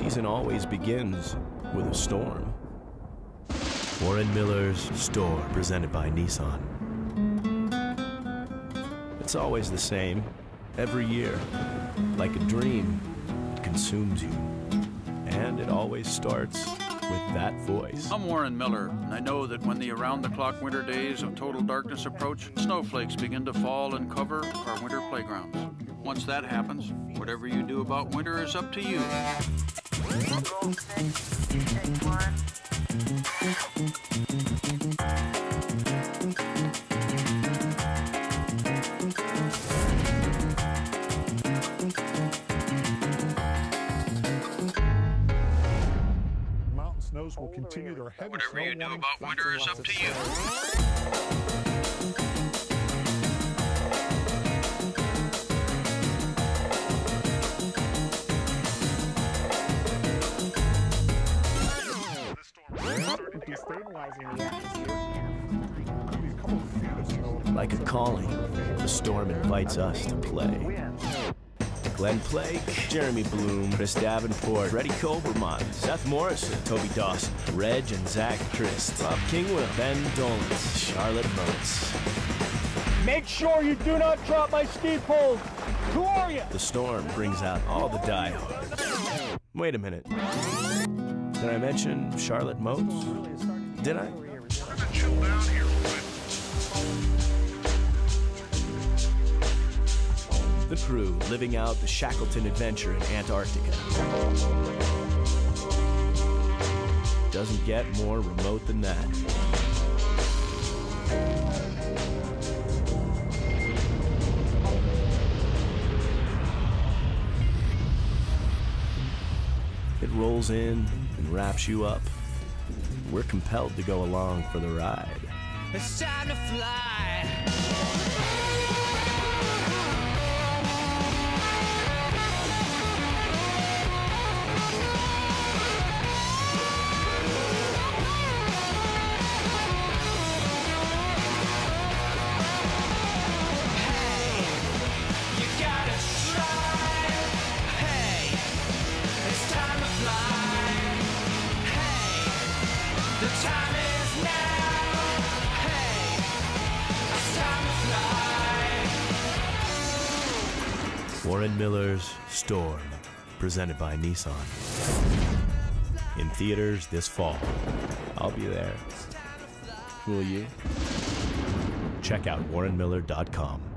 season always begins with a storm. Warren Miller's Storm, presented by Nissan. It's always the same, every year. Like a dream, it consumes you. And it always starts with that voice. I'm Warren Miller, and I know that when the around the clock winter days of total darkness approach, snowflakes begin to fall and cover our winter playgrounds. Once that happens, whatever you do about winter is up to you. Mountain snows will continue their heavy Whatever you do about winter is up to you. Like a calling, the storm invites us to play. Glen Plake, Jeremy Bloom, Chris Davenport, Freddie Koberman, Seth Morrison, Toby Dawson, Reg and Zach Crist, Rob Kingwill, Ben Dolans, Charlotte Moats. Make sure you do not drop my ski poles. Who are you? The storm brings out all the diehards. Wait a minute. Did I mention Charlotte Moats? Did I? The crew living out the Shackleton adventure in Antarctica. Doesn't get more remote than that. It rolls in and wraps you up. We're compelled to go along for the ride. It's time to fly. Warren Miller's Storm, presented by Nissan. In theaters this fall. I'll be there. Will you? Check out warrenmiller.com.